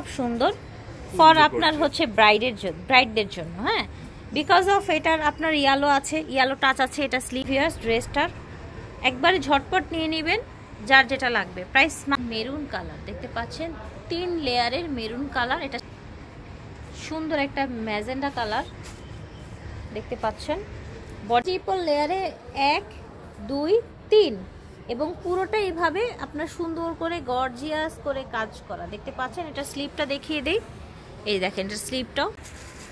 অসম্ভব সুন্দর ফর আপনার হচ্ছে ব্রাইডের জন্য ব্রাইডদের জন্য হ্যাঁ? বিকজ অফ এটার আপনার ইয়ালো আছে ইয়ালো টাচ আছে এটা স্লিভিয়াস ড্রেসটার একবারে ঝটপট নিয়ে নেবেন যার যেটা লাগবে। প্রাইস মেরুন কালার দেখতে পাচ্ছেন? তিন লেয়ারের মেরুন কালার এটা সুন্দর একটা ম্যাজেন্ডা কালার দেখতে পাচ্ছেন? ট্রিপল লেয়ারে এক দুই তিন। এবং পুরোটা এইভাবে আপনার সুন্দর করে গর্জিয়াস করে কাজ করা। দেখতে পাচ্ছেন এটা স্লিপটা দেখিয়ে দেই। এই দেখেন এটা স্লিপটাও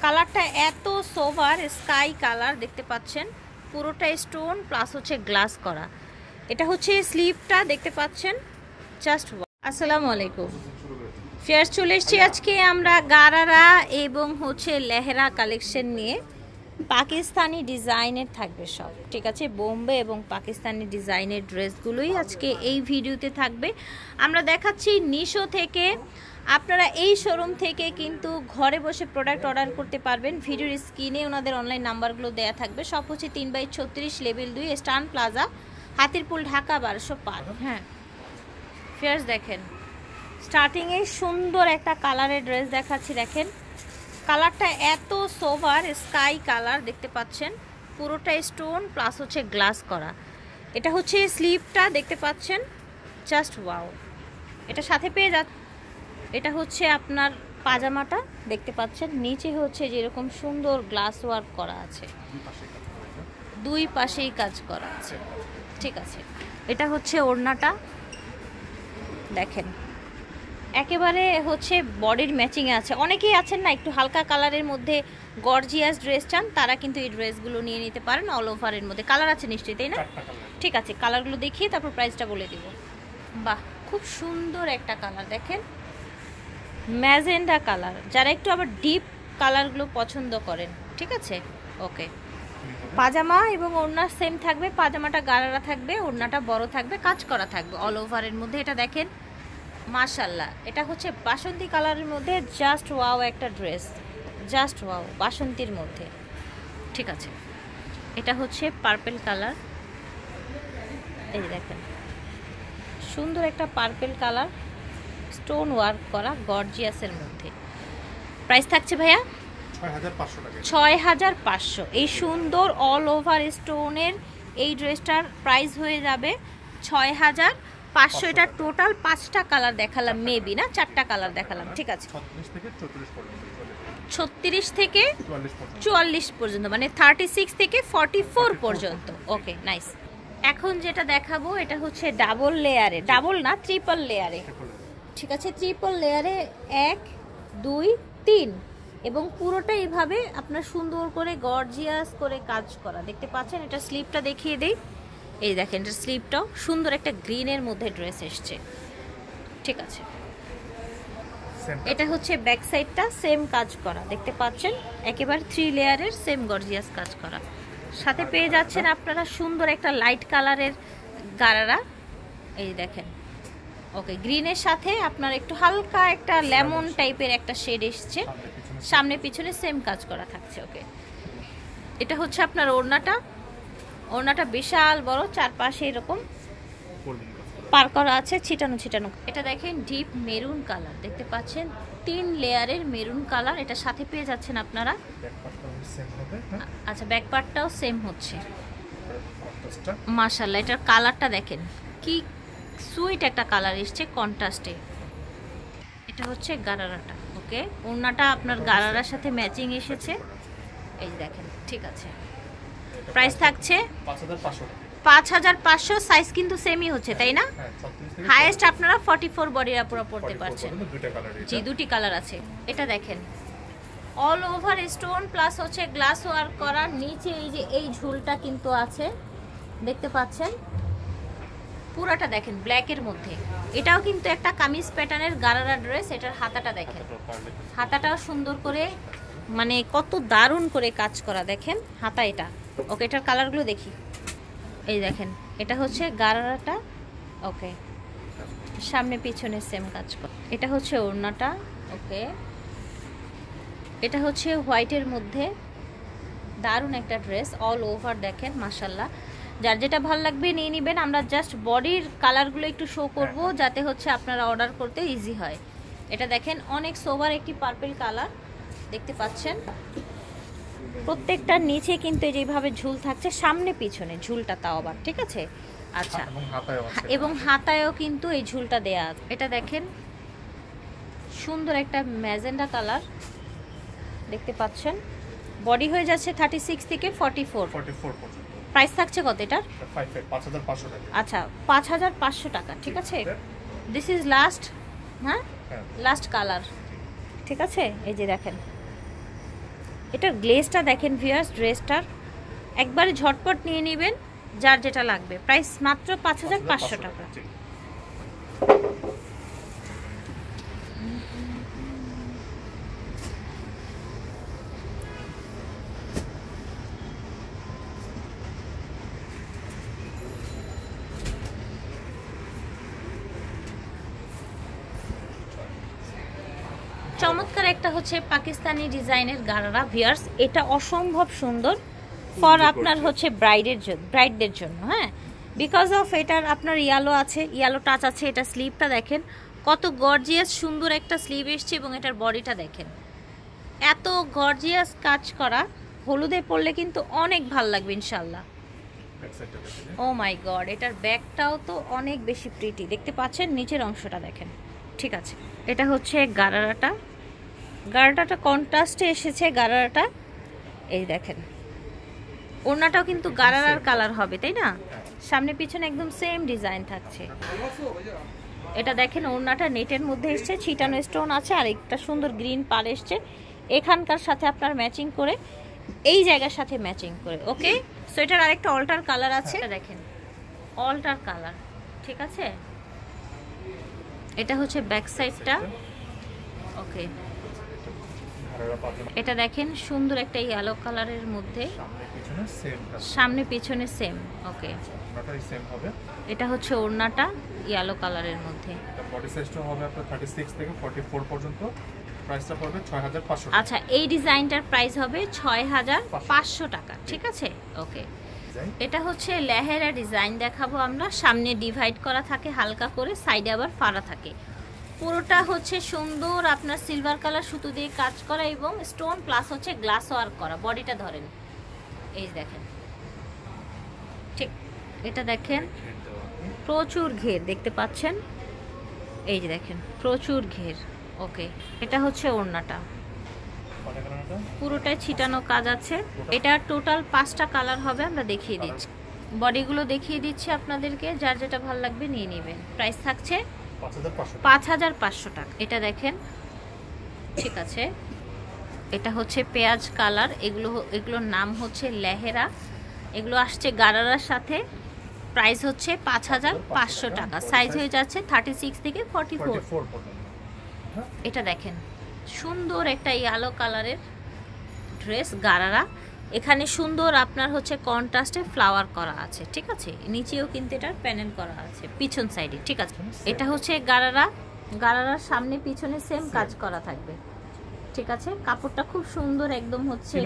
কালারটা এত সোভার স্কাই কালার দেখতে পাচ্ছেন। পুরোটা স্টোন প্লাস হচ্ছে গ্লাস করা। এটা হচ্ছে স্লিপটা দেখতে পাচ্ছেন। জাস্ট আসসালামু আলাইকুম। ফেয়ার চলে এসছি আজকে আমরা গারারা এবং হচ্ছে লেহেরা কালেকশন নিয়ে। পাকিস্তানি ডিজাইনের থাকবে সব, ঠিক আছে? বোম্বে এবং পাকিস্তানি ডিজাইনের ড্রেসগুলোই আজকে এই ভিডিওতে থাকবে। আমরা দেখাচ্ছি নিশো থেকে। আপনারা এই শোরুম থেকে কিন্তু ঘরে বসে প্রোডাক্ট অর্ডার করতে পারবেন। ভিডিওর স্ক্রিনে ওনাদের অনলাইন নাম্বারগুলো দেয়া থাকবে। সব হচ্ছে তিন বাই ছত্রিশ লেভেল দুই স্টান প্লাজা হাতিরপুল, ঢাকা, বারোশো পার হ্যাঁ। ফেয়ার্স দেখেন। স্টার্টিংয়ে সুন্দর একটা কালারের ড্রেস দেখাচ্ছি, দেখেন। কালারটা এত সোভার, স্কাই কালার দেখতে পাচ্ছেন। পুরোটা স্টোন, প্লাস হচ্ছে গ্লাস করা। এটা হচ্ছে স্লিপটা দেখতে পাচ্ছেন। Just wow. এটা সাথে পেয়ে যা এটা হচ্ছে আপনার পাজামাটা দেখতে পাচ্ছেন। নিচে হচ্ছে যেরকম সুন্দর গ্লাস ওয়ার্ক করা আছে। দুই পাশেই কাজ করা আছে। ঠিক আছে। এটা হচ্ছে ওড়নাটা। দেখেন। একেবারে হচ্ছে বডির ম্যাচিংয়ে আছে। অনেকেই আছেন না একটু হালকা কালারের মধ্যে গর্জিয়াস ড্রেস চান তারা কিন্তু এই ড্রেসগুলো নিয়ে নিতে পারেন অল ওভারের মধ্যে। কালার আছে নিশ্চয়ই তাই না? ঠিক আছে কালারগুলো দেখিয়ে তারপর প্রাইসটা বলে দিব। বাহ খুব সুন্দর একটা কালার দেখেন। ম্যাজেন্ডা কালার যারা একটু আবার ডিপ কালারগুলো পছন্দ করেন ঠিক আছে? ওকে পাজামা এবং ওড়না সেম থাকবে পাজামাটা গাড়ারা থাকবে ওড়নাটা বড় থাকবে কাজ করা থাকবে অল ওভারের মধ্যে। এটা দেখেন মাশাল্লাহ এটা হচ্ছে বাসন্তী কালারের মধ্যে জাস্ট ওয়াও একটা ড্রেস জাস্ট ওয়াও বাসন্তীর মধ্যে। ঠিক আছে। এটা হচ্ছে পার্পেল কালার এই দেখেন। সুন্দর একটা পার্পেল কালার স্টোন ওয়ার্ক করা গর্জিয়াসের মধ্যে। প্রাইস থাকছে ভাইয়া? ছয় হাজার পাঁচশো। এই সুন্দর অল ওভার স্টোনের এই ড্রেসটার প্রাইস হয়ে যাবে ছয় হাজার পাঁচশো এটা টোটাল পাঁচটা কালার দেখালাম মেবি না? চারটা কালার দেখালাম ঠিক আছে। ছত্রিশ থেকে চুয়াল্লিশ পর্যন্ত। মানে থার্টি সিক্স থেকে ফর্টি ফোর পর্যন্ত। ওকে নাইস এখন যেটা দেখাবো এটা হচ্ছে ডাবল লেয়ারে ডাবল না ট্রিপল লেয়ারে ঠিক আছে ট্রিপল লেয়ারে এক দুই তিন। এবং পুরোটা এইভাবে আপনার সুন্দর করে গর্জিয়াস করে কাজ করা। দেখতে পাচ্ছেন? এটা স্লিপটা দেখিয়ে দেই। এই দেখেন এটা স্লিপটাও সুন্দর একটা গ্রিনের মধ্যে ড্রেস এসছে। ঠিক আছে। এটা হচ্ছে ব্যাক সাইডটা সেম কাজ করা। দেখতে পাচ্ছেন? একেবারে থ্রি লেয়ারের সেম গর্জিয়াস কাজ করা। সাথে পেয়ে যাচ্ছেন আপনারা সুন্দর একটা লাইট কালারের গারারা। এই দেখেন। ওকে গ্রিনের সাথে আপনার একটু হালকা একটা লেমন টাইপের একটা শেড এসছে। সামনে পিছনে সেম কাজ করা থাকছে ওকে এটা হচ্ছে আপনার ওড়নাটা। ওড়নাটা বিশাল বড় চারপাশে এরকম পার করা আছে ছিটানো ছিটানো। এটা দেখেন ডিপ মেরুন কালার দেখতে পাচ্ছেন? তিন লেয়ারের মেরুন কালার এটা সাথে পেয়ে যাচ্ছেন আপনারা। আচ্ছা ব্যাক পার্টটাও সেম হচ্ছে। মাশাল্লাহ এটার কালারটা দেখেন। কি সুইট একটা কালার এসছে কন্ট্রাস্টে। এটা হচ্ছে গারারাটা ওকে? ওড়নাটা আপনার গারারার সাথে ম্যাচিং এসেছে। এই দেখেন ঠিক আছে। প্রাইস থাকছে পাঁচ হাজার পাঁচশো। সাইজ কিন্তু সেমই হচ্ছে তাই না? হাইয়েস্ট আপনারা ফর্টি ফোর বডির আপুরা পড়তে পারছেন। জি দুটি কালার আছে। এটা দেখেন। অল ওভার স্টোন প্লাস হচ্ছে গ্লাস ওয়ার্ক করার নিচে এই যে এই ঝুলটা কিন্তু আছে। দেখতে পাচ্ছেন? পুরাটা দেখেন ব্ল্যাকের মধ্যে। এটাও কিন্তু একটা কামিজ প্যাটার্নের গারারা ড্রেস এটার হাতাটা দেখেন। হাতাটাও সুন্দর করে মানে কত দারুণ করে কাজ করা দেখেন? হাতা এটা। ওকে এটার কালারগুলো দেখি। এই দেখেন এটা হচ্ছে গারারাটা ওকে। সামনে পিছনে সেম কাজ কর এটা হচ্ছে ওড়নাটা ওকে। এটা হচ্ছে হোয়াইটের মধ্যে দারুণ একটা ড্রেস অল ওভার দেখেন মাসাল্লাহ যার যেটা ভালো লাগবে নিয়ে নেবেন আমরা জাস্ট বডির কালারগুলো একটু শো করব যাতে হচ্ছে আপনারা অর্ডার করতে ইজি হয়। এটা দেখেন অনেক সোবার একটি পার্পেল কালার দেখতে পাচ্ছেন। প্রত্যেকটার নিচে কিন্তু এই যেভাবে ঝুল থাকছে সামনে পিছনে ঝুলটা তাও আবার ঠিক আছে? আচ্ছা। এবং হাতায় আছে। এবং হাতায়ও কিন্তু এই ঝুলটা দেয়া আছে। এটা দেখেন সুন্দর একটা ম্যাজেন্ডা কালার দেখতে পাচ্ছেন? বডি হয়ে যাচ্ছে থার্টি সিক্স থেকে ফর্টি ফোর 44 পর্যন্ত। প্রাইস থাকছে কত এটার? 5 5500 টাকা। আচ্ছা পাঁচ হাজার পাঁচশো টাকা ঠিক আছে? দিস ইজ লাস্ট হ্যাঁ? হ্যাঁ। লাস্ট কালার ঠিক আছে? এই যে দেখেন। এটার গ্লেসটা দেখেন ভিয়ার্স ড্রেসটার একবারে ঝটপট নিয়ে নেবেন যার যেটা লাগবে। প্রাইস মাত্র পাঁচ হাজার পাঁচশো টাকা। চমৎকার একটা হচ্ছে পাকিস্তানি ডিজাইনের গারারা ভিয়ার্স। এটা অসম্ভব সুন্দর ফর আপনার হচ্ছে ব্রাইডের জন্য ব্রাইডদের জন্য হ্যাঁ? বিকজ অফ এটার আপনার ইয়ালো আছে ইয়ালো টাচ আছে এটা স্লিভটা দেখেন। কত গর্জিয়াস সুন্দর একটা স্লিভ এসছে এবং এটার বডিটা দেখেন। এত গর্জিয়াস কাজ করা হলুদে পড়লে কিন্তু অনেক ভালো লাগবে ইনশাল্লাহ। ও মাই গড এটার ব্যাগটাও তো অনেক বেশি প্রিটি দেখতে পাচ্ছেন নিচের অংশটা দেখেন। ঠিক আছে এটা হচ্ছে গারারাটা। গারারাটা কন্ট্রাস্টে এসেছে গারারাটা এই দেখেন। ওড়নাটাও কিন্তু গারারার কালার হবে তাই না? সামনে পিছনে একদম সেম ডিজাইন থাকছে। এটা দেখেন ওড়নাটা নেটের মধ্যে এসছে ছিটানো স্টোন আছে আর একটা সুন্দর গ্রিন পার এসছে। এখানকার সাথে আপনার ম্যাচিং করে এই জায়গার সাথে ম্যাচিং করে ওকে সো এটার আরেকটা অল্টার কালার আছে। দেখেন। অল্টার কালার ঠিক আছে? এটা হচ্ছে ব্যাক সাইডটা ওকে এটা দেখেন সুন্দর একটা ইয়েলো কালারের মধ্যে। সামনে পিছনে সেম সেম ওকে এটা হচ্ছে ওড়নাটা ইয়েলো কালারের মধ্যে। বডি সাইজটা হবে আপনার 36 থেকে 44 পর্যন্ত। প্রাইসটা পড়বে 6500 আচ্ছা এই ডিজাইনটার প্রাইস হবে ছয় হাজার পাঁচশো টাকা ঠিক আছে? ওকে এটা হচ্ছে লেহেরা ডিজাইন দেখাবো আমরা। সামনে ডিভাইড করা থাকে হালকা করে সাইডে আবার ফাড়া থাকে। পুরোটা হচ্ছে সুন্দর আপনার সিলভার কালার সুতো দিয়ে কাজ করা এবং স্টোন প্লাস হচ্ছে গ্লাস ওয়ার্ক করা। বডিটা ধরেন। এই দেখেন। ঠিক, এটা দেখেন। প্রচুর ঘের, দেখতে পাচ্ছেন? এই যে দেখেন, প্রচুর ঘের। ওকে এটা হচ্ছে ওড়নাটা। পুরোটাই ছিটানো কাজ আছে। এটা টোটাল পাঁচটা কালার হবে, আমরা দেখিয়ে দিচ্ছি। বডিগুলো দেখিয়ে দিচ্ছি আপনাদেরকে। যার যেটা ভালো লাগবে নিয়ে নেবেন। প্রাইস থাকছে 5500 পাঁচ হাজার পাঁচশো টাকা। এটা দেখেন। ঠিক আছে। এটা হচ্ছে পেঁয়াজ কালার। এগুলো এগুলোর নাম হচ্ছে লেহেরা। এগুলো আসছে গারারার সাথে। প্রাইস হচ্ছে পাঁচ হাজার পাঁচশো টাকা। সাইজ হয়ে যাচ্ছে থার্টি সিক্স থেকে ফর্টি ফোর 44 এটা দেখেন। সুন্দর একটা ইয়েলো কালারের ড্রেস গারারা। এখানে সুন্দর আপনার হচ্ছে কন্ট্রাস্টে ফ্লাওয়ার করা আছে ঠিক আছে? নিচেও কিন্তু এটার প্যানেল করা আছে পিছন সাইডে ঠিক আছে? এটা হচ্ছে গারারা গারারার সামনে পিছনে সেম কাজ করা থাকবে ঠিক আছে? কাপড়টা খুব সুন্দর একদম হচ্ছে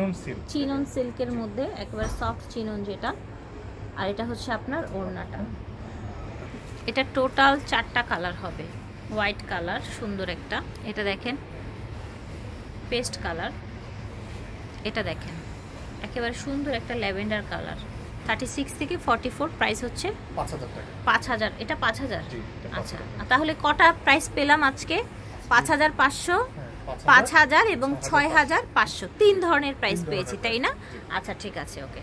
চিনন সিল্কের মধ্যে একবার সফট চিনন যেটা। আর এটা হচ্ছে আপনার ওড়নাটা। এটা টোটাল চারটা কালার হবে হোয়াইট কালার সুন্দর একটা। এটা দেখেন পেস্ট কালার এটা দেখেন। একেবারে সুন্দর একটা ল্যাভেন্ডার কালার। থার্টি সিক্স থেকে ফর্টি ফোর প্রাইস হচ্ছে পাঁচ হাজার এটা পাঁচ হাজার? আচ্ছা তাহলে কটা প্রাইস পেলাম আজকে? পাঁচ হাজার পাঁচশো হ্যাঁ, পাঁচ হাজার এবং ছয় ছয় হাজার পাঁচশো। তিন ধরনের প্রাইস পেয়েছি তাই না? আচ্ছা ঠিক আছে ওকে।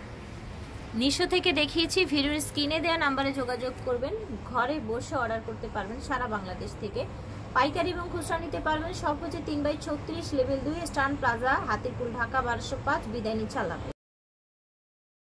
নিশো থেকে দেখিয়েছি ভিডিওর স্ক্রিনে দেওয়া নাম্বারে যোগাযোগ করবেন। ঘরে বসে অর্ডার করতে পারবেন সারা বাংলাদেশ থেকে। পাইকারি এবং খুচরা নিতে পারবেন সব হচ্ছে তিন বাই ছত্রিশ লেভেল দুই, স্টান প্লাজা, হাতিরপুল, ঢাকা, বারোশো পাঁচ, বিদায় নিচ্ছে।